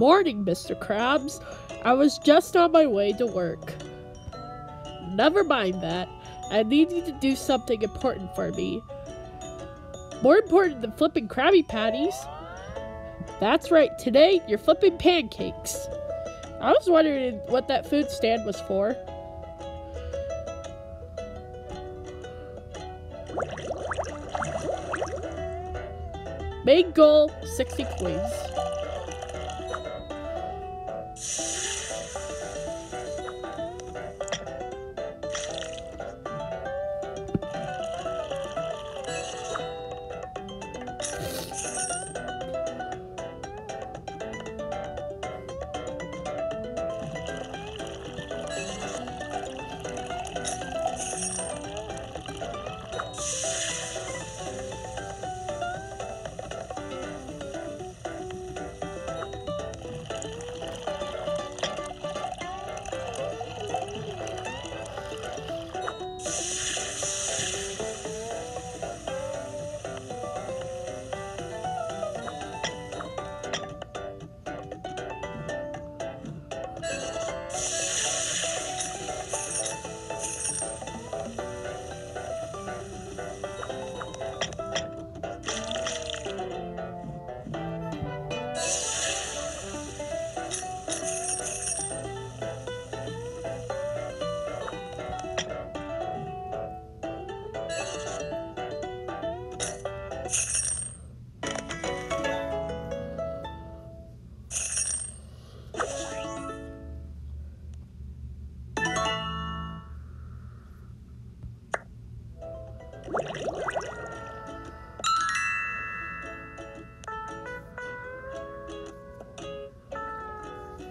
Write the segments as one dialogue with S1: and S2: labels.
S1: Morning, Mr. Krabs. I was just on my way to work. Never mind that. I need you to do something important for me. More important than flipping Krabby Patties. That's right, today you're flipping pancakes. I was wondering what that food stand was for. Main goal 60 coins.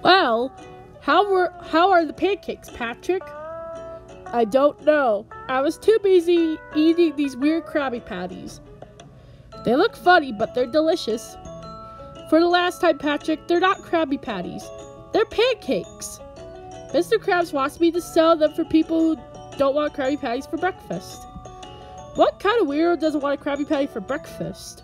S1: Well, how were how are the pancakes, Patrick? I don't know. I was too busy eating these weird Krabby Patties. They look funny, but they're delicious. For the last time, Patrick, they're not Krabby Patties. They're pancakes. Mr. Krabs wants me to sell them for people who don't want Krabby Patties for breakfast. What kind of weirdo doesn't want a Krabby Patty for breakfast?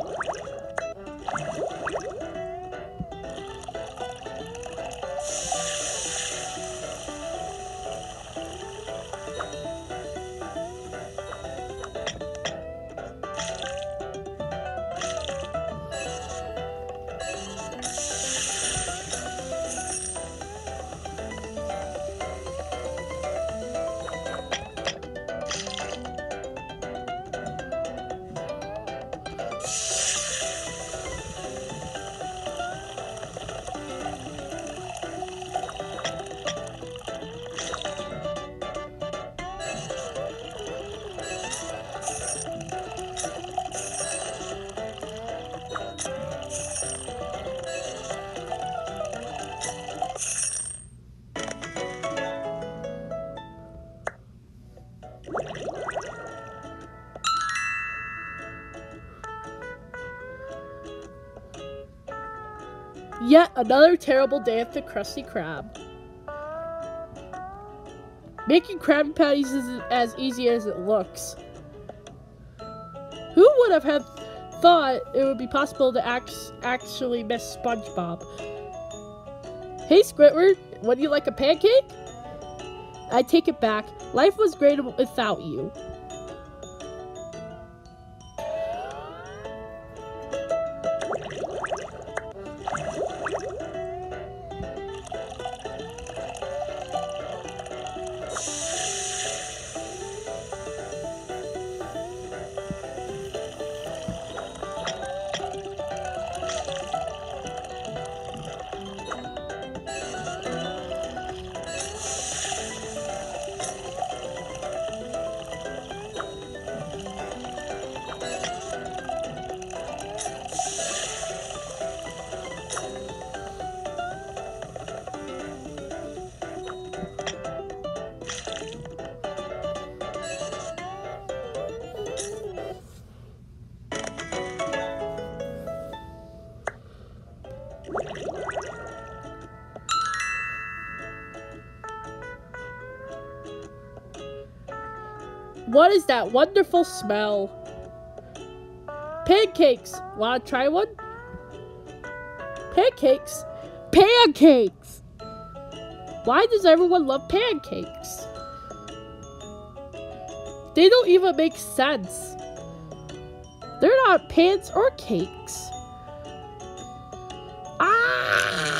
S1: Yet another terrible day at the Krusty Krab. Making Krabby Patties isn't as easy as it looks. Who would have had thought it would be possible to act actually miss SpongeBob? Hey Squidward, would you like a pancake? I take it back. Life was great without you. What is that wonderful smell? Pancakes. Wanna try one? Pancakes? Pancakes! Why does everyone love pancakes? They don't even make sense. They're not pans or cakes. Ah!